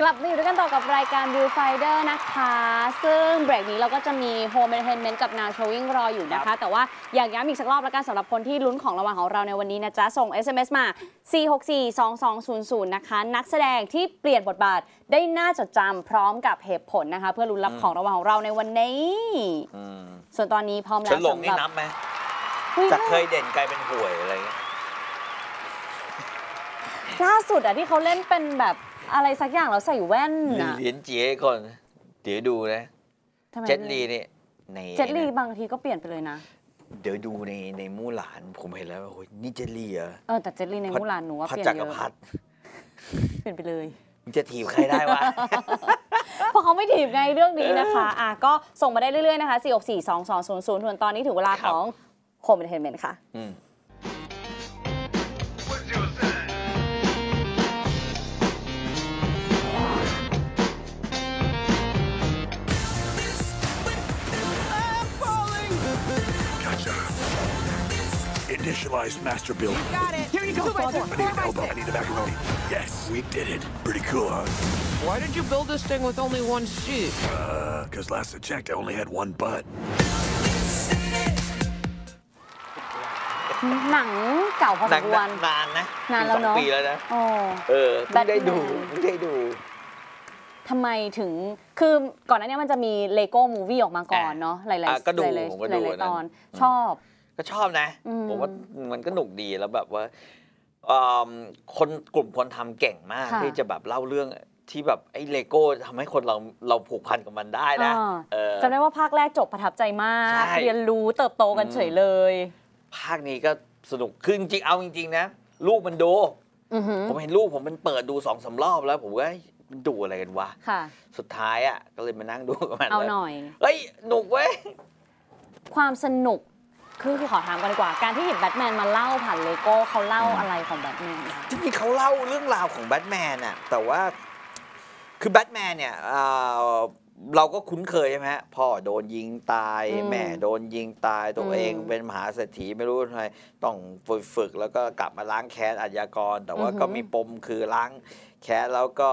กลับมาอยู่ด้วยกันต่อกับรายการ Viewfinder นะคะ ซึ่งเบรกนี้เราก็จะมี Home Entertainment กับ Now Showing รออยู่นะคะ แต่ว่าอยากย้ำอีกสักรอบแล้วกันสำหรับคนที่ลุ้นของรางวัลของเราในวันนี้นะจ๊ะ ส่ง SMS มา 4642200 นะคะ นักแสดงที่เปลี่ยนบทบาทได้น่าจดจำพร้อมกับเหตุผลนะคะ เพื่อลุ้นรับของรางวัลของเราในวันนี้อืมส่วนตอนนี้พร้อมแล้ฉัวนหลงสำหนี่รับนับไหมอุ๊ยจากเคยเด่นกลายเป็นห่วยอะไรเงี้ยล่าสุดอะที่เขาเล่นเป็นแบบ อะไรสักอย่างแล้วใส่แว่นหลีอะเหรียญเจี๋ยก่อนเดี๋ยวดูนะทำไมเจ็ตลีนี่ในเจ็ตลีบางทีก็เปลี่ยนไปเลยนะ เดี๋ยวดูในในมู่หลานผมเห็นแล้วว่าโอ้ยนี่เจ็ตลีเหรอเออแต่เจ็ตลีในมูหลานหนูว่าพระเปลี่ยนจักเยรอะพรรดิเปลี่ยนไปเลยมึงจะถีบใครได้วะเพราะเขาไม่ถีบไงเรื่องนี้นะคะอะก็ส่งมาได้เรื่อยๆนะคะ4 6 4 2 2 0 0ส่วนตอนนี้ถึงเวลาครัขบอง Home Entertainment ค่ะอืม What's Initialize master build. Got it. Here you go, Father. I need an elbow. I need a macaroni. Yes, we did it. Pretty cool, huh? Why did you build this thing with only one seat? Uh, because last I checked, I only had one butt. หนังเก่าพอ ห ส นั ม ง ควร นานนะ นาน ปี แล้ว สอง เนอะ ปีแล้วนะ โอ้ เออเพิ่งได้ดู Batman เพิ่งได้ดู ทำไมถึง คือก่อนหน้านี้มันจะมีเลโก้มูวี่ออกมาก่อนเนาะหลาย อ่ะ ๆ ก็ดู หลาย ผมก็ ๆห ดู ลาย อัน ๆ นั้ ต น อน ชอบ ก็ชอบนะอืมผมว่ามันก็หนุกดีแล้วแบบว่าอืมคนกลุ่มคนทำเก่งมากค่ะที่จะแบบเล่าเรื่องที่แบบไอ้เลโก้ทำให้คนเราเราผูกพันกับมันได้นะอ่าเออจำได้ว่าภาคแรกจบประทับใจมากใช่เรียนรู้เติบโตกันอืมเฉยเลย ภาคนี้ก็สนุกคือจริงๆเอาจริงๆนะ ลูกมันดูอือหือผมเห็นลูกผมมันเปิดดูสองสารอบแล้ว ผมว่าเฮ้ยมันดูอะไรกันวะค่ะสุดท้ายอะก็เลยมานั่งดูกับมันเอาแล้วหน่อยเฮ้ยหนุกเว้ยความสนุก คือคือขอถามกันดีกว่า การที่หยิบแบทแมนมาเล่าผ่านเลโก้เขาเล่าอะไรของแบทแมนคะจริงๆเขาเล่าเรื่องราวของแบทแมนน่ะแต่ว่าคือแบทแมนเนี่ยอ่าเราก็คุ้นเคยใช่ไหมฮะพ่อโดนยิงตายแม่โดนยิงตายตัวเองเป็นมหาเศรษฐีไม่รู้ทำไมต้องฝึกฝึกแล้วก็กลับมาล้างแค้นอาชญากร แต่ว่าก็มีปมคือล้างแค้นแล้วก็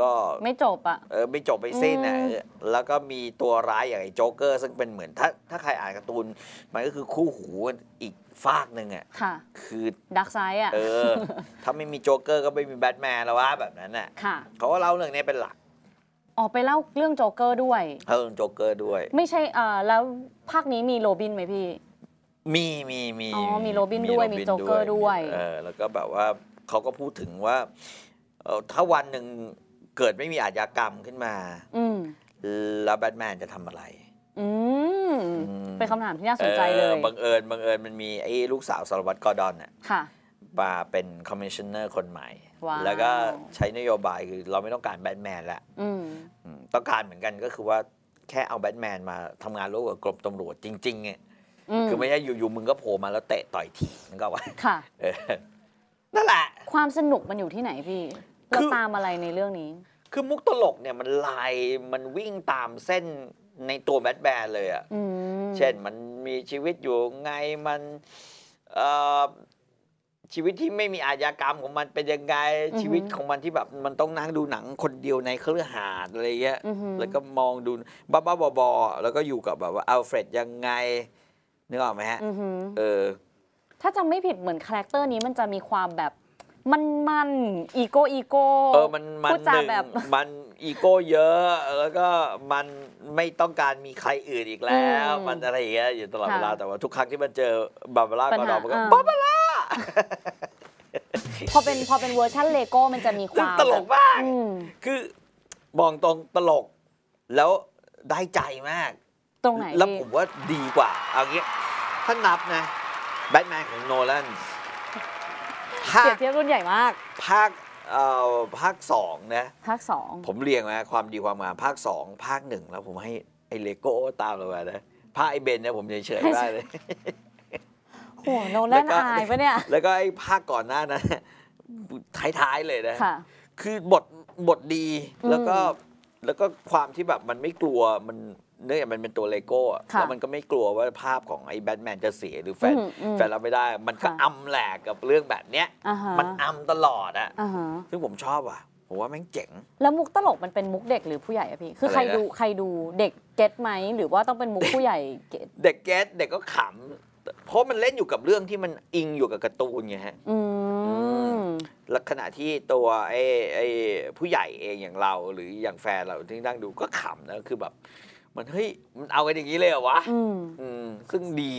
ก็ไม่จบอะเออไม่จบไม่สิ้นอะอืมเออแล้วก็มีตัวร้ายอย่างไอ้โจ๊กเกอร์ ซึ่งเป็นเหมือนถ้าถ้าใครอ่านการ์ตูน มันก็คือคู่หูอีกฝากหนึ่งอะค่ะคือ dark side อะเออ ถ้าไม่มีโจ๊กเกอร์ก็ไม่มีแบทแมนแล้ววะแบบนั้นน่ะค่ะเขาก็เล่าเรื่องนี้เป็นหลักออกไปเล่าเรื่องโจ๊กเกอร์ด้วยเรื่องโจ๊กเกอร์ด้วย ไม่ใช่เอ่อแล้วภาคนี้มีโรบินไหมพี่ มีมีมีอ๋อมีโรบินด้วยมีโจ๊กเกอร์ด้วยเออแล้วก็แบบว่าเขาก็พูดถึงว่าเออถ้าวันหนึ่ง เกิดไม่มีอาชญากรรมขึ้นมาอืมแล้วแบทแมนจะทำอะไรอืมอืมเป็นคำถามที่น่าสนใจเลยออบังเอิญบังเอิญมันมีไอ้ลูกสาวสารวัตรกอร์ดอนน่ะค่ะมาเป็น commissioner คนใหม่ว้าวแล้วก็ใช้นโยบายคือเราไม่ต้องการแบทแมนแล้วอืมอืมต้องการเหมือนกันก็คือว่าแค่เอาแบทแมนมาทำงานร่วมกับกรมตำรวจจริงๆไงอืมคือไม่ใช่อยู่ๆมึงก็โผล่มาแล้วเตะต่อยทีนึกออกปะค่ะเออนั่นแหละ ความสนุกมันอยู่ที่ไหนพี่คื เราอตามอะไรในเรื่องนี้ คือมุกตลกเนี่ยมันลายมันวิ่งตามเส้นในตัวแบทแมนเลยอะอืมเช่นมันมีชีวิตอยู่ไงมันเอ่อชีวิตที่ไม่มีอาชญากรรมของมันเป็นยังไงชีวิตของมันที่แบบมันต้องนั่งดูหนังคนเดียวในคฤหาสน์อะไรเงี้ยอือหือแล้วก็มองดูบ้าบ้าๆบอๆแล้วก็อยู่กับแบบว่าอัลเฟรดยังไงนึกออกไหมฮะอือหือเออถ้าจำไม่ผิดเหมือน character นี้มันจะมีความแบบ มันมัน ego ego เออมันมันพูดหจานึ่งแบบมันอีโก้เยอะแล้วก็มันไม่ต้องการมีใครอื่นอีกแล้วอืมมันอะไรอย่างเงี้ยอยู่ตลอดค่ะเวลาแต่ว่าทุกครั้งที่มันเจอบาบาร่าปัญก็หาดอมันก็อ่าบาบาร่าพอเป็นพอเป็นเวอร์ชันเลโก้มันจะมีคซึ่งวามตลกมากอืมคือบอกตรงตลก แล้วได้ใจมาก ตรงไหนแล้วพี่ผมว่าดีกว่า เอางี้ถ้านับนะแบทแมนของโนแลน ภาเปรียคบเทียบรุ่นใหญ่มาก ภาคเอ่อภาคสองนะ ภาคสองผมเรียงนะความดีความงามภาคสองภาคหนึ่งแล้วผมให้ไอ้เลโก้ตามเรามานะภาคไอ้เบนเนี่ยผมเฉยๆได้เลย โหโนแลนแล้วก็ อายปะเนี่ย แล้วก็ไอ้ภาคก่อนหน้านั้นท้ายๆเลยนะ ค่ะ คือบทบทดีอืม แล้วก็แล้วก็ความที่แบบมันไม่กลัวมัน เนื่องจากมันเป็นตัวเลโก้อะค่ะแล้วมันก็ไม่กลัวว่าภาพของไอ้แบทแมนจะเสียหรือแฟนอืมอืมแฟนเราไม่ได้ มันก็ค่ะอำแหลกกับเรื่องแบบเนี้ยอ่าฮะมันอำตลอดอะอ่าฮะซึ่งผมชอบว่ะผผมว่าแม่งเจ๋ง แล้วมุกตลกมันเป็นมุกเด็กหรือผู้ใหญ่อะพี่ คือใครอะไรนะดูใครดูเด็ก get ไหมหรือว่าต้องเป็นมุกผู้ใหญ่ getเด็ก get เด็กก็ขำเพราะมันเล่นอยู่กับเรื่องที่มันอิงอยู่กับการ์ตูนไงฮะอืมแล้วขณะที่ตัวไอ้ไอ้ผู้ใหญ่เองอย่างเราหรืออย่างแฟนเราที่นั่งดูก็ขำนะคือแบบ มันเฮ้ยมันเอากันอย่างนี้เลยเหรอวะอืมอืมซึ่งดี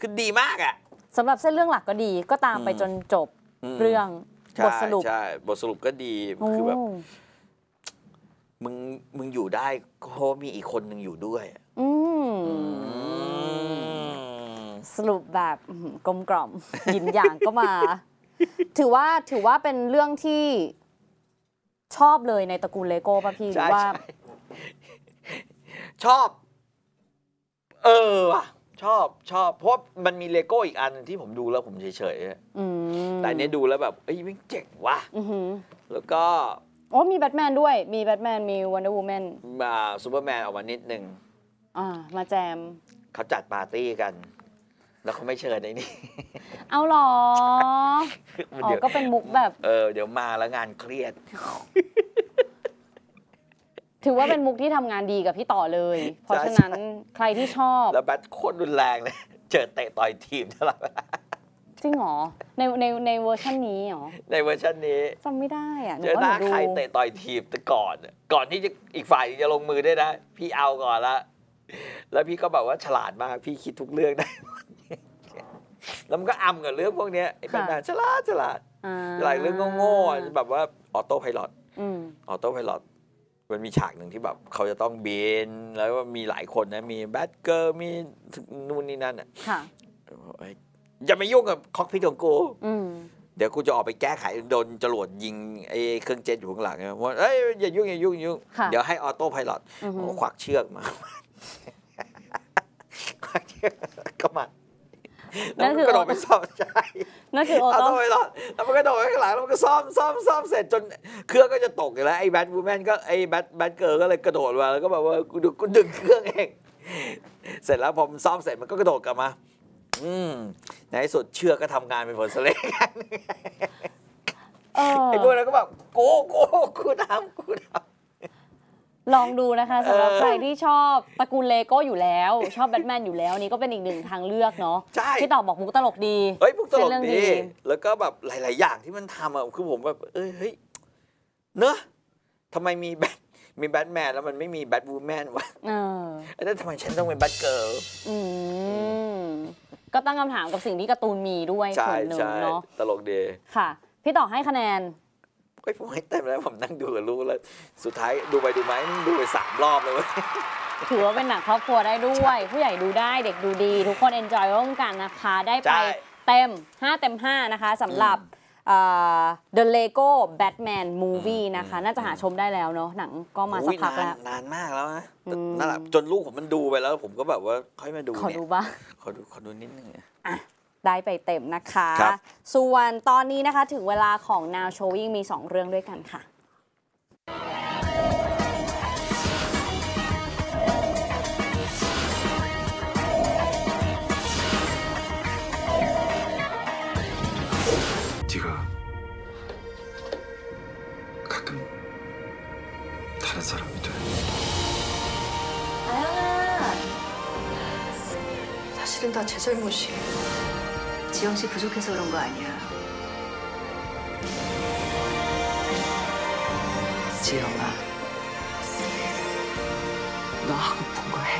คือดีมากอะ สำหรับเส้นเรื่องหลักก็ดีก็ตามไปอืมจนจบมเรื่องใช่บทสรุปใช่บทสรุปก็ดีโอ้คือแบบมึงมึงอยู่ได้ก็เพราะมีอีกคนหนึ่งอยู่ด้วยอะอืมอืมสรุปแบบอื้อหือกลมกล่อมยินอย่างก็มา ถือว่าถือว่าเป็นเรื่องที่ชอบเลยในตระกูลเลโก้ป่ะพี่หรืใช่อว่า ใช่ ชอบ เออว่ะชอบชอบ เพราะมันมีเลโก้อีกอันหนึ่งที่ผมดูแล้วผมเฉยๆอะอืมแต่อันเนี้ยดูแล้วแบบเอ้ยมันเจ๋งว่ะอือหือแล้วก็โอ้มีแบทแมนด้วย มีแบทแมน มีวันเดอร์วูแมนมาซูเปอร์แมนออกมานิดนึงอ่ามาแจม เขาจัดปาร์ตี้กัน แล้วเขาไม่เชิญไอ้นี่เอาเหรอมันอ๋อเดี๋ยวก็เป็นมุกแบบ เออ เดี๋ยวมาแล้วงานเครียด ถือว่าเป็นมุกที่ทำงานดีกับพี่ต่อเลย เพราะฉะนั้นใครที่ชอบ แล้วแบทโคตรรุนแรงเลย เจอเตะต่อยทีมตลอดเวลาจริงเหรอ ในในในเวอร์ชันนี้เหรอ ในเวอร์ชันนี้จำไม่ได้อะหนูเจอว่าหหนูน้าดูใครเตะต่อยทีมแต่ก่อนอะก่อนที่จะอีกฝ่ายจะลงมือได้วยนะ พี่เอาก่อนละ แล้วพี่ก็แบบว่าฉลาดมากพี่คิดทุกเรื่องได้ แล้วมันก็อำกับเรื่องพวกเนี้ยไอ้แบทแมนฉลาดฉลาดอ่าหลายเรื่องโง่ๆอะแบบว่า autopilot อืม autopilot มันมีฉากหนึ่งที่แบบเขาจะต้องบินแล้วก็มีหลายคนนะมีแบทเกิร์ลมีนู่นนี่นั่นอะค่ะเอ้ยอย่ามายุ่งกับ cockpit ของกูอืมเดี๋ยวกูจะออกไปแก้ไขโดนจรวดยิงไอ้เครื่องเจ็ตอยู่ข้างหลังนะว่าเอ้ยอย่ายุ่งอย่ายุ่งอย่ายุ่งค่ะเดี๋ยวให้ autopilot อือฮึควักเชือกมาควักเชือกก็มา แล้วมันก็กระโดดไปซ่อมใช่นั่นคือ autopilotแล้วมันก็โดดไปข้างหลังแล้วมันก็ซ่อมซ่อมซ่อมเสร็จจนเครื่องก็จะตกอยู่แล้วไอ้แบทวูแมนก็ไอ้แบทแบทเกิร์ลก็เลยกระโดดมาแล้วก็แบบว่ากูดึงกูดึงเครื่องเอง เสร็จแล้วพอมันซ่อมเสร็จมันก็กระโดดกลับมา อืมในที่สุดเชือกก็ทำงานเป็นผลสำเร็จเออไอ้พวกนั้นก็แบบกูกูกูทำกูท ลองดูนะคะสำหรับเออใครที่ชอบตระกูลเลโก้อยู่แล้ว ชอบแบทแมนอยู่แล้วนี่ก็เป็นอีกหนึ่งทางเลือกเนาะำใช่พี่ต่อบอกมุกตลกดีเฮ้ยพวกตลกเส้นเรื่องดี แล้วก็แบบหลาย ๆ อย่างที่มันทำอะคือผมแบบเอ้ยเฮ้ยเนอะทำไมมีแบทมีแบทแมนแล้วมันไม่มีแบทวูแมนวะเออแล้วทำไมฉันต้องเป็นแบทเกิร์ลอืมก็ตั้งคำถามกับสิ่งที่การ์ตูนมีด้วยใช่ส่วนหนึ่งใช่เนาะตลกดีค่ะ พี่ต่อให้คะแนน เฮ้ยผมให้เต็มแล้วผมนั่งดูกับลูกแล้ว สุดท้ายดูไปดูมานี่ดูไปสามรอบเลยเว้ยถือว่าเป็นหนังครอบครัวได้ด้วย ผู้ใหญ่ดูได้เด็กดูดี ทุกคน enjoy ร่วมกันนะคะ ได้ไปใช่เต็ม 5 เต็ม 5 นะคะสำหรับเอ่อ The Lego Batman Movie นะคะ น่าจะหาชมได้แล้วเนาะหนังก็มาสักอุ๊ยพักนานแล้วนานมากแล้วนะแต่อืมนั่นแหละจนลูกผมมันดูไปแล้ว ผมก็แบบว่าค่อยมาดูขอเนี่ยดูบ้างขอดูขอดูนิดนึงอะ ได้ไปเต็มนะคะ ครับ ส่วนตอนนี้นะคะถึงเวลาของ Now Showing มี 2 เรื่องด้วยกันค่ะ 네가 가끔 다른 사람이 돼. 사실은 다 제 잘못이에요. 지영 씨 부족해서 그런 거 아니야. 지영아, 너 하고픈 거 해.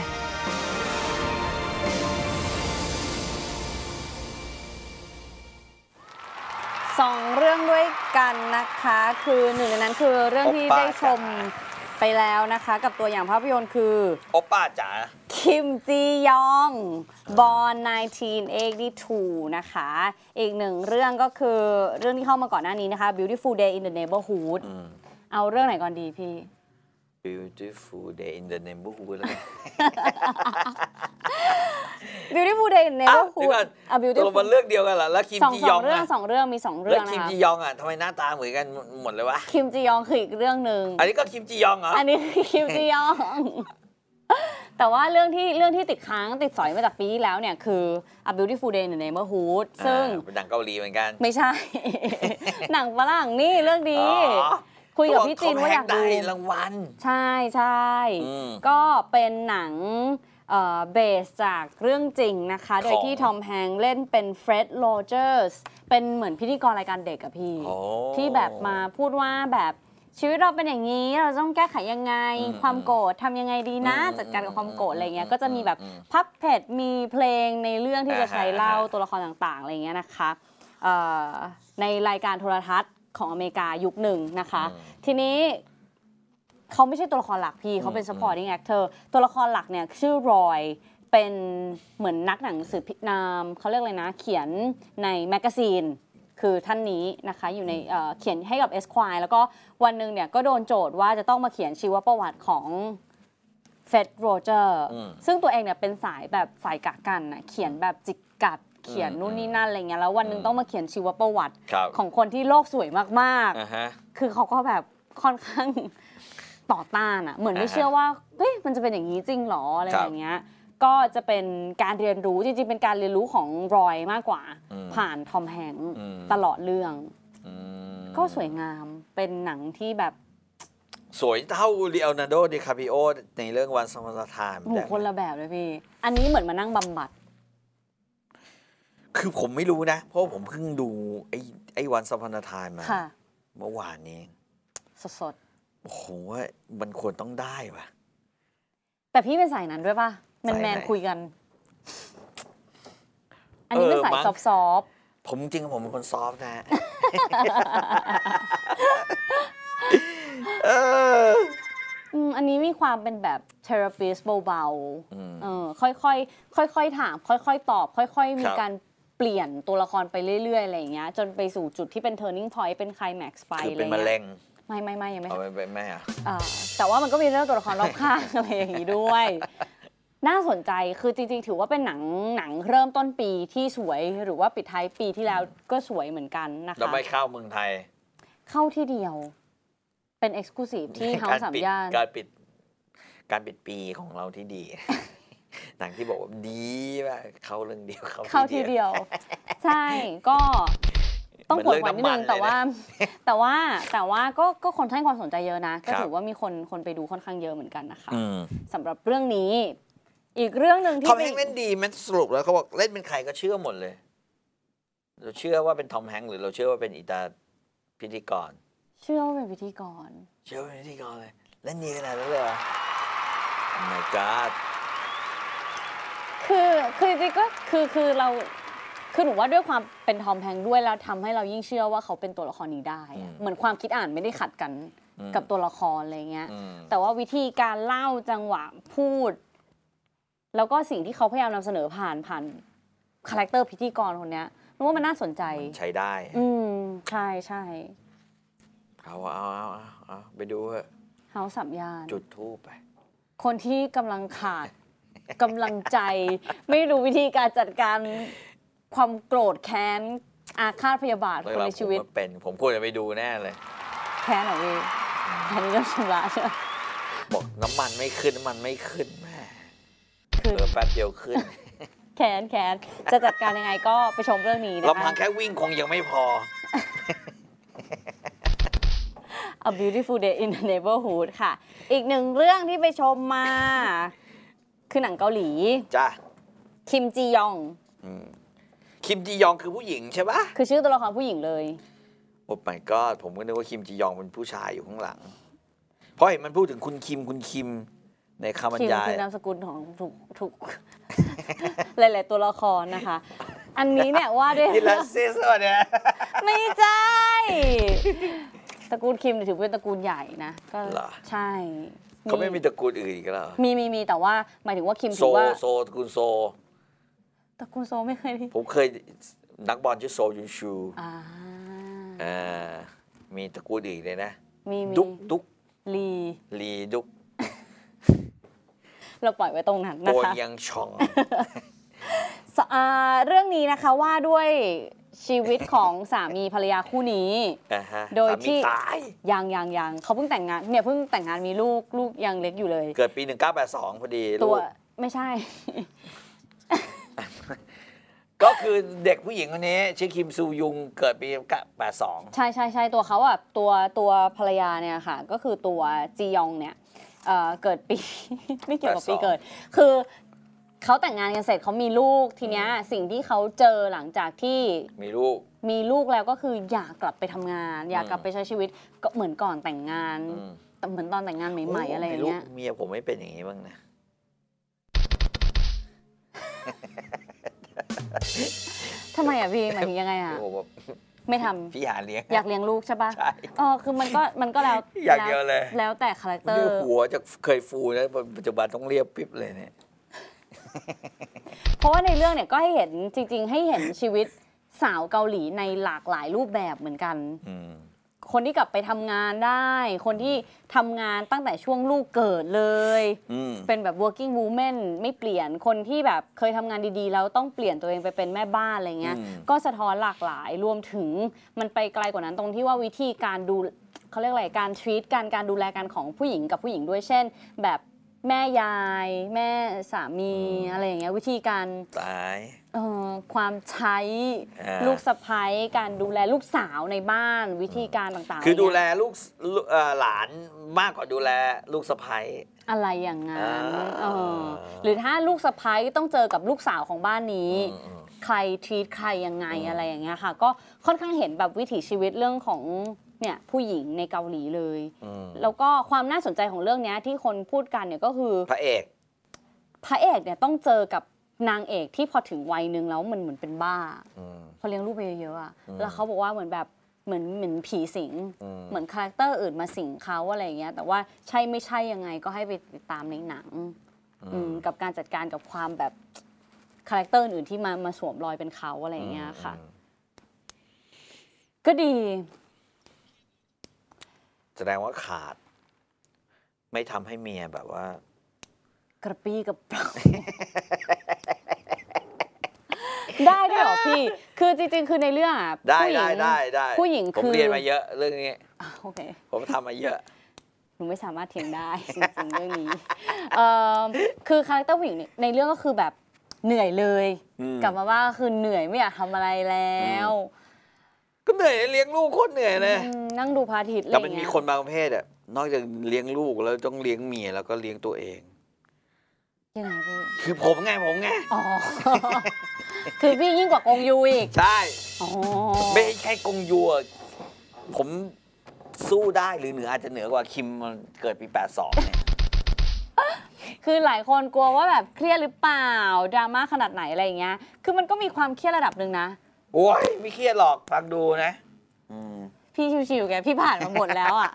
สองเรื่องด้วยกันนะคะ คือหนึ่งในนั้นคือเรื่องที่ โอป้า ได้ชมไปแล้วนะคะ กับตัวอย่างภาพยนตร์คือ โอป้าจ๋า คิมจียองบอน1982 นะคะ อีกหนึ่งเรื่องก็คือเรื่องที่เข้ามาก่อนหน้านี้นะคะ Beautiful Day in the Neighborhood อืมเอาเรื่องไหนก่อนดีพี่ Beautiful day in the neighborhood แล้วกัน Beautiful Day in the อ้าวเดี๋ยว Neighborhood ก่อนอะ ตกล Beautiful งมันเรื่องเดียวกันเหรอแล้วคิมสองจีสยอองงเรื่องอะสองเรื่องมีสองเรื่แล้องวนะคิมคะจียองอะทำไมหน้าตาเหมือนกันหมดเลยวะ คิมจียองคืออีกเรื่องหนึ่งอันนี้ก็คิมจียองเหรออันนี้คือคิมจียอง แต่ว่าเรื่องที่เรื่องที่ติดค้างติดสอยมาจากปีที่แล้วเนี่ยคือ A Beautiful Day in the Neighborhood ซึ่งอ่าเป็นหนังเกาหลีเหมือนกัน ไม่ใช่ หนังฝรั่งนี่เรื่องดีอ๋อคุยกับพี่จินว่าอยากได้ดูรางวัลใช่ใช่อืมก็เป็นหนังเบสจากเรื่องจริงนะคะ โดยของที่ทอมแฮงค์เล่นเป็นเฟร็ดโรเจอร์สเป็นเหมือนพิธีกรรายการเด็กอะพี่โอ้ที่แบบมาพูดว่าแบบ ชีวิตเราเป็นอย่างนี้เราต้องแก้ไขยังไงอืมความโกรธทำยังไงดีนะอืมจัดการกับความโกรธอะไรเงี้ยอืมก็จะมีแบบอืมพับเพจมีเพลงในเรื่องที่จะใช้อ่าฮะเล่าอ่าฮะตัวละครต่างๆอะไรเงี้ยนะคะเอ่อในรายการโทรทัศน์ของอเมริกายุคหนึ่งนะคะ ทีนี้เขาไม่ใช่ตัวละครหลักพี่เขาเป็น supporting actor ตัวละครหลักเนี่ยชื่อลอยด์เป็นเหมือนนักหนังสือพิมพ์นามเขาเรียกเลยนะ เขียนใน magazine คือท่านนี้นะคะอยู่ในเอ่อเขียนให้กับ Esquire แล้วก็วันหนึ่งเนี่ยก็โดนโจทย์ว่าจะต้องมาเขียนชีวประวัติของเฟร็ดโรเจอร์อืมซึ่งตัวเองเนี่ยเป็นสายแบบสายกะกันนะเขียนแบบจิกกัดเขียนนู่นนี่นั่นอะไรเงี้ยแล้ววันหนึ่งต้องมาเขียนชีวประวัติครับของคนที่โลกสวยมากๆอ่าฮะคือเขาก็แบบค่อนข้างต่อต้านอะเหมือนไม่อ่าฮะเชื่อว่าเฮ้ยมันจะเป็นอย่างนี้จริงเหรออะไรครับอย่างเงี้ย ก็จะเป็นการเรียนรู้จริงๆ เป็นการเรียนรู้ของรอยมากกว่า อืมผ่านทอมแฮงค์อืม ตลอดเรื่อง อืมก็สวยงามเป็นหนังที่แบบสวยเท่าเลโอนาร์โดดิคาปิโอในเรื่องวันสมรทานโหคนละแบบเลยพี่ อันนี้เหมือนมานั่งบำบัด คือผมไม่รู้นะ เพราะผมเพิ่งดูไอ้ไอ้วันสมรทานมาค่ะ เมื่อวานนี้สดโอ้โหว่ามันควรต้องได้ว่ะ ๆ แต่พี่เป็นสายนั้นด้วยป่ะ แมสายนไหแมนนคุยกัน อันนี้เป็นสายเออมั้งซอฟต์ผมจริงๆผมเป็นคนซอฟต์นะฮะเออๆอืมอันนี้มีความเป็นแบบเทอราปิสเบาๆอืมเออค่อยๆค่อยๆถาม ค่อย ๆ ตอบ ค่อย ๆ มีครับการเปลี่ยนตัวละครไปเรื่อยๆอะไรอย่างเงี้ยจนไปสู่จุดที่เป็น turning point เป็น climax ไปคืออะไรเป็นมะเงี้เร็ยงไม่ไม่ไม่ยังไม่เอาไปเป็นแม่อะอ่าแต่ว่ามันก็มีเรื่องตัวละครรอบข้างอะไรอย่างงี้ด้วย น่าสนใจคือจริงๆ ถือว่าเป็นหนังหนังเริ่มต้นปีที่สวยหรือว่าปิดท้ายปีที่แล้วก็สวยเหมือนกันนะแล้วคะไม่เข้าเมืองไทย เข้าที่เดียว เป็น exclusive ที่เฮาการสามปิดย่านการปิด การปิดปีของเราที่ดี หนังที่บอกว่าดีว่าเข้าเรื่องเดียวเข้าทีเดียว ใช่ก็ต้องเหปมืวอดนหัวเรื่องนิดนึงน้ำมันแต่ว่าเลยแต่ว่าแต่ว่าก็ก็คนให้ความสนใจเยอะนะ ก็ครับถือว่ามีคนคนไปดูค่อนข้างเยอะเหมือนกันนะคะอืมสำหรับเรื่องนี้ อีกเรื่องหนึ่งทที่อมแฮงค์เล่นดีไหมันสรุปแล้วเขาบอกเล่นเป็นใครก็เชื่อหมดเลย เราเชื่อว่าเป็นทอมแฮงค์หรือเราเชื่อว่าเป็นอีตาพิธีกร เชื่อว่าเป็นพิธีกร เชื่อว่าเป็นพิธีกรเลยเล่นดีขนาดนั้นเลยเหรอ Oh my god คือคือจริงๆก็คือคือเราคือหนูว่าด้วยความเป็นทอมแฮงค์ด้วยแล้วทำให้เรายิ่งเชื่อว่าเขาเป็นตัวละครนี้ได้อะอืมเหมือนความคิดอ่านไม่ได้ขัดกันอืมกับตัวละครอะไรเงี้ยอืมแต่ว่าวิธีการเล่าจังหวะพูด แล้วก็สิ่งที่เขาพยายามนำเสนอผ่านผ่าน character พิธีกรคนเนี้ยนึกว่ามันน่าสนใจมันใช้ได้ อืมใช่ใช่เอาเอาเอาเอาเอาไปดูเถอะ House สามย่าน จุดธูปไป คนที่กำลังขาด กำลังใจ ไม่รู้วิธีการจัดการความโกรธแค้น อาฆาตพยาบาทคนในชีวิต ผมก็เป็น ผมควรจะไปดูแน่เลย แค้นเหรอพี่แค้นนี้ต้องชำระใช่ไหมบอกน้ำมันไม่ขึ้นน้ำมันไม่ขึ้น แม่คือเออแป๊บเดียวขึ้นแค้นแค้นจะจัดการยังไงก็ไปชมเรื่องนี้นะลำพัคะงแค่วิ่งคงยังไม่พอ A Beautiful Day in the Neighborhood ค่ะ อีกหนึ่งเรื่องที่ไปชมมา คือหนังเกาหลี จ้ะ คิมจียองอืมคิมจียองคือผู้หญิงใช่ปะคือชื่อตัวละครผู้หญิงเลย โอ้ my god ผมก็นึกว่าคิมจียองเป็นผู้ชายอยู่ข้างหลัง เพราะเห็นมันพูดถึงคุณคิมคุณคิม ในคำบรคิรมยายคือนามสกุลของทุกทุกหลาย ๆ ตัวละครนะคะ อันนี้เนี่ยว่าด้วยนี่ลัสซิสวะเนี่ยไม่ใช่ตระกูลคิมเนี่ยถือเป็นตระกูลใหญ่นะก็เหรอใช่เขาไม่มีตระกูลอื่นอีกแล้วเหรอมีมีมีแต่ว่าหมายถึงว่าคิมโซถือว่าโซตระกูลโซตระกูลโซไม่เคยได้ผมเคยนักบอลชื่อโซยุนชูอ่าอ่ามีตระกูลอื่นเลยนะมีมีดุกดุกลีลีดุก เราปล่อยไว้ตรงนั้นโปนะคะยังชองสอ่าเรื่องนี้นะคะว่าด้วยชีวิตของสามีภรรยาคู่นี้อ่าฮะโดยสามีที่ตายยังยังยังเขาเพิ่งแต่งงานเนี่ยเพิ่งแต่งงานมีลูกลูกยังเล็กอยู่เลย เกิดปี 1982 พอดีตัลูวกไม่ใช่ ก็คือเด็กผู้หญิงคนนี้ชื่อคิมซูยุงเกิดปี 82 ใช่ใช่ใช่ตัวเขาอะตัวตัวภรรยาเนี่ยค่ะ ก็คือตัวจียองเนี่ย เอ่อเกิดปี ไม่เกี่ยวกับปี82เกิด คือเขาแต่งงานกันเสร็จเขามีลูกทีเนี้ยสิ่งที่เขาเจอหลังจากที่มีลูกมีลูกแล้วก็คืออยากกลับไปทำงาน อยากกลับไปใช้ชีวิตก็เหมือนก่อนแต่งงานอืมแต่เหมือนตอนแต่งงานใหม่ๆอะไรอย่างเงี้ยลูกเมียผมไม่เป็นอย่างนี้บ้างนะทำไมอะพี่หมายถึงยังไงอะโอ้โหแบบ ไม่ทำพี่หาเลี้ยง อยากเลี้ยงลูกใช่ปะใช่ เออคือมันก็มันก็แล้วอยากเดียวเลย แล้วแต่คาแรคเตอเรียกร์ หัวจะเคยฟูนะปัจจุบันต้องเรียบปิ๊บเลยเนี่ย เพราะว่าในเรื่องเนี่ยก็ให้เห็นจริง ๆ ให้เห็นชีวิตสาวเกาหลีในหลากหลายรูปแบบเหมือนกัน อืม คนที่กลับไปทำงานได้ คนที่ทำงานตั้งแต่ช่วงลูกเกิดเลยอืมเป็นแบบ working woman ไม่เปลี่ยน คนที่แบบเคยทำงานดีๆ แล้วต้องเปลี่ยนตัวเองไปเป็นแม่บ้านอะไรเงี้ยอืมก็สะท้อนหลากหลาย รวมถึงมันไปไกลกว่านั้นตรงที่ว่าวิธีการดูเขาเรียกอะไร การ treat การการดูแลกันของผู้หญิงกับผู้หญิงด้วย เช่น แบบแม่ยาย แม่สามีอะไรอย่างเงี้ยวิธีการตาย เอ่อความใช้อ่า ลูกสะใภ้การดูแลลูกสาวในบ้านวิธีการต่างๆคือดูและไรเงี้ยลูกลูกเอ่อหลานมากกว่าดูแลลูกสะใภ้ อะไรอย่างนั้นอ่า เออหรือถ้าลูกสะใภ้ต้องเจอกับลูกสาวของบ้านนี้อืมอืม ใครทีตใครยังไงอืม อะไรอย่างเงี้ยค่ะ ก็ค่อนข้างเห็นแบบวิถีชีวิตเรื่องของเนี่ยผู้หญิงในเกาหลีเลย อืมแล้วก็ความน่าสนใจของเรื่องเนี้ยที่คนพูดกันเนี่ยก็คือ พระเอก พระเอกเนี่ยต้องเจอกับ นางเอกที่พอถึงวัยหนึ่งแล้วมันเหมือนเป็นบ้าอืมพอเลี้ยงลูกไปเยอะๆอะอืมแล้วเขาบอกว่าเหมือนแบบเหมือนเหมือนผีสิงอืมเหมือน character อื่นมาสิงเขาอะไรอย่างเงี้ยแต่ว่าใช่ไม่ใช่ยังไงก็ให้ไปติดตามในหนังอืมกับการจัดการกับความแบบ character อื่นที่มามาสวมรอยเป็นเขาอะไรอย่างเงี้ยค่ะอืมก็ดี แสดงว่าขาด ไม่ทำให้เมียแบบว่า กระปี้กระเป๋า ได้ด้วยเหรอพี่ คือจริงๆ คือในเรื่องอะได้ผู้หญิได้งได้ได้ผู้หญิงผมคือเรียนมาเยอะเรื่องนี้ อะโอเค ผมทำมาเยอะ หนูไม่สามารถเถียงได้ จริงๆเรื่องนี้เอ่อคือคาแรคเตอร์ผู้หญิงในในเรื่องก็คือแบบเหนื่อยเลย อืม กลับมาบ้านก็คือเหนื่อยไม่อยากทำอะไรแล้วก็เหนื่อยเลี้ยงลูกโคตรเหนื่อยเลยอืมนั่งดูพระอาทิตย์อะไรแต่อมันย่างมีเงี้ยคนบางประเภทอะนอกจากเลี้ยงลูกแล้วต้องเลี้ยงเมียแล้วก็เลี้ยงตัวเอง ยังไงพี่คือผมไงผมไง อ๋อ คือพี่ยิ่งกว่ากงยูอีก ใช่อ๋อไม่ใช่กงยัวผมสู้ได้หรือเหนืออาจจะเหนือกว่าคิมมันเกิดปี 82เนี่ยคือหลายคนกลัวว่าแบบเครียดหรือเปล่าดราม่าขนาดไหนอะไรอย่างเงี้ย คือมันก็มีความเครียดระดับหนึ่งนะ โอ้ยไม่เครียดหรอกฟังดูนะอืมพี่ชิวๆแกพี่ผ่านมาหมดแล้วอะ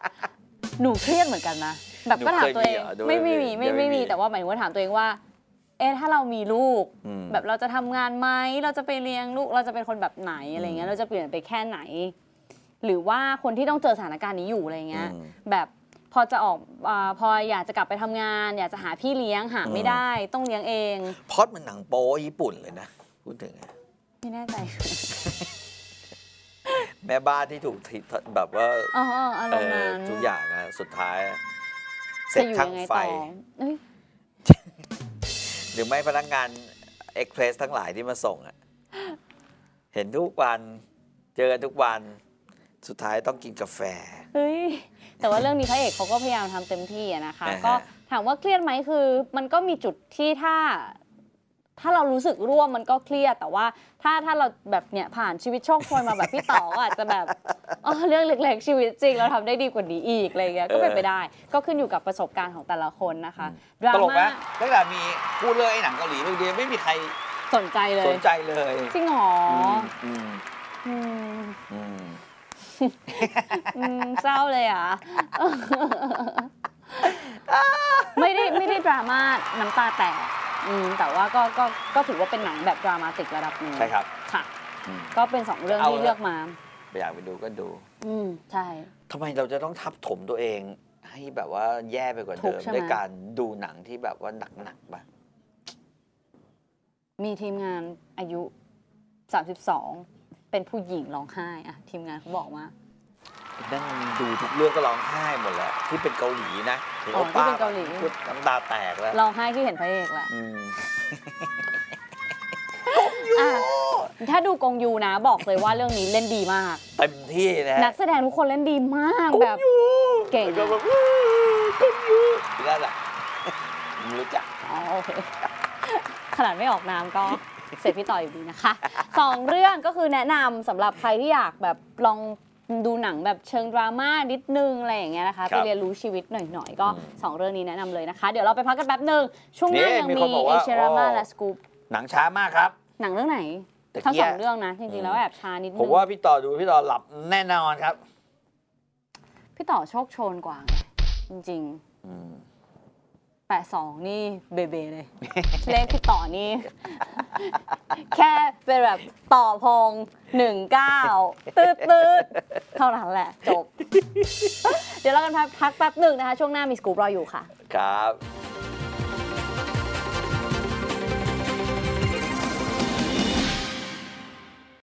หนูเครียดเหมือนกันนะ แบบก็ถามตัวเองหนูเคยมีเหรอไม่ไม่มีเดี๋ไม่ยวไม่ไม่มีมีแต่ว่าหมายถึงว่าถามตัวเองว่า เอ๊ะถ้าเรามีลูก อืม แบบเราจะทำงานไหมเราจะไปเลี้ยงลูกเราจะเป็นคนแบบไหนอะไรเงี้ยเราจะเปลี่ยนไปแค่ไหน หรือว่าคนที่ต้องเจอสถานการณ์นี้อยู่อะไรเงี้ย อืม แบบพอจะออกอาพออยากจะกลับไปทำงาน อยากจะหาพี่เลี้ยงหาไม่อืมได้ ต้องเลี้ยงเอง พล็อดมันหนังโป๊ญี่ปุ่นเลยนะ พูดถึงอะไม่แน่ใจแม่บ้านที่ถูกทิแบบว่าอ๋ออารเอมณ์อนั้นทุกอย่างอะสุดท้ายอะเสร็จะจอยู่ช่างยังไงไฟ ต่อเอ้ย หรือไม่พนักงานเอ็กเพรสทั้งหลายที่มาส่งอะเห็นทุกวันเจอกันทุกวันสุดท้ายต้องกินกาแฟเฮ้ยแต่ว่าเรื่องนี้พระเอกเขาก็พยายามทำเต็มที่อะนะคะอ่าฮะก็ถามว่าเครียดไหมคือ มันก็มีจุดที่ถ้า ถ้าเรารู้สึกร่วมมันก็เครียดแต่ว่า ถ้าถ้าเราแบบเนี่ยผ่านชีวิตโชคโชนมาแบบพี่ต่อก็อาจจะแบบอ๋อเรื่องเล็กๆชีวิตจริง เราทำได้ดีกว่านี้อีกอะไรเงี้ยก็เป็นไปได้ ก็ขึ้นอยู่กับประสบการณ์ของแต่ละคนนะคะดราตลกไหมม่าตั้งแต่มีพูดเรื่องไอ้หนังเกาหลีเรื่องเดียวไม่มีใครสนใจเลยสนใจเลยจริงเหรออืมอืมอืมอืมเศร้าเลยอะไม่ได้ไม่ได้ดราม่าน้ำตาแตก อืมแต่ว่าก็ก็ก็ถือว่าเป็นหนังแบบดรามาติกระดับหนึ่งใช่ครับค่ะ อืม ก็เป็นสองเรื่องเอา ที่ละเลือกมา อยากไปดูก็ดู อืมใช่ ทำไมเราจะต้องทับถมตัวเองให้แบบว่าแย่ไปกว่าทุเดิกข์มใช่ไหม ด้วยการดูหนังที่แบบว่าหนักๆบ้างมีทีมงานอายุ 32 เป็นผู้หญิงร้องไห้อะทีมงานเขาบอกมา นั่งดูทุกเรื่องก็ร้องไห้หมดแหละที่เป็นเกาหลีนะห็อ๋อโป้ที่เป็นเกาหลี พูดน้ำตาแตกแล้วร้องไห้ที่เห็นพระเอกแหละอืม อะถ้าดูกงยูนะบอกเลยว่าเรื่องนี้เล่นดีมาก เต็มที่นะนักแสดงทุกคนเล่นดีมากแบบ เก่ง แล้วก็แบบกงยูนั่นแหละไม่รู้จัก อ๋อโอเค ขนาดไม่ออกนามก็ เสร็จพี่ต่ออยู่ดีนะคะ สองเรื่องก็คือแนะนำสำหรับใครที่อยากแบบลอง ดูหนังแบบเชิงดราม่านิดนึงอะไรอย่างเงี้ยนะคะครัไปบเรียนรู้ชีวิตหน่อยๆ ก็อืมสองเรื่องนี้แนะนำเลยนะคะ เดี๋ยวเราไปพักกันแป๊บหนึ่งช่วงหน้านี่ยังมีมีคนบอกเอว่าเชรามาโอ้และสกูปหนังช้ามากครับ หนังเรื่องไหนตะเกียทั้งสองเรื่องนะจริงๆแล้วแอบชานิดนึผมงว่าพี่ต่อดูพี่ต่อหลับแน่นอนครับ พี่ต่อโชคโชนกว่าไงจริงๆ แปดสองนี่เบเบเลย เลขพี่ต่อนี่ แค่เป็นแบบต่อพงหนึ่งเก้าตืดตืดเท่านั้นแหละ จบ เดี๋ยวเรากันพักแป๊บหนึ่งนะคะ ช่วงหน้ามีสกูปรออยู่ค่ะ ครับ